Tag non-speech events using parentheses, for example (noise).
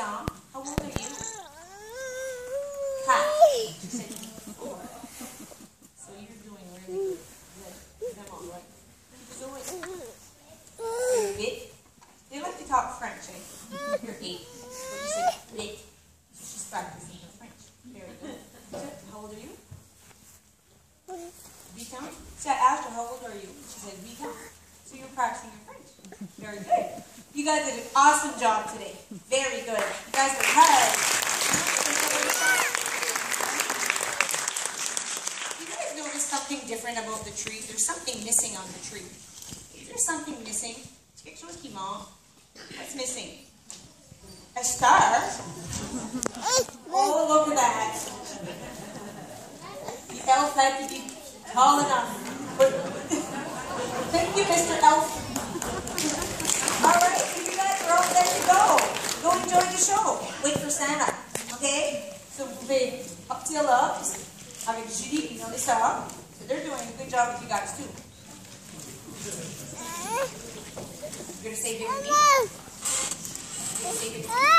Dom, how old are you? Hi. She said four. So you're doing really good. Come on, right? So are you eight? They like to talk French, eh? You're eight. But you said. She's practicing her French. Very good. How old are you? Vicom? So I asked her, how old are you? She said, Vicom. So you're practicing your French. Very good. You guys did an awesome job today. Very good. You guys are good. You guys notice something different about the tree? There's something missing on the tree. Is there something missing? What's missing? A star? Oh, look at that. The elf had to be tall enough. (laughs) Thank you, Mr. Elf. stand up. Okay? So with up till up, avec Julie et Melissa, so they're doing a good job with you guys too. You're gonna with me? You're gonna with me?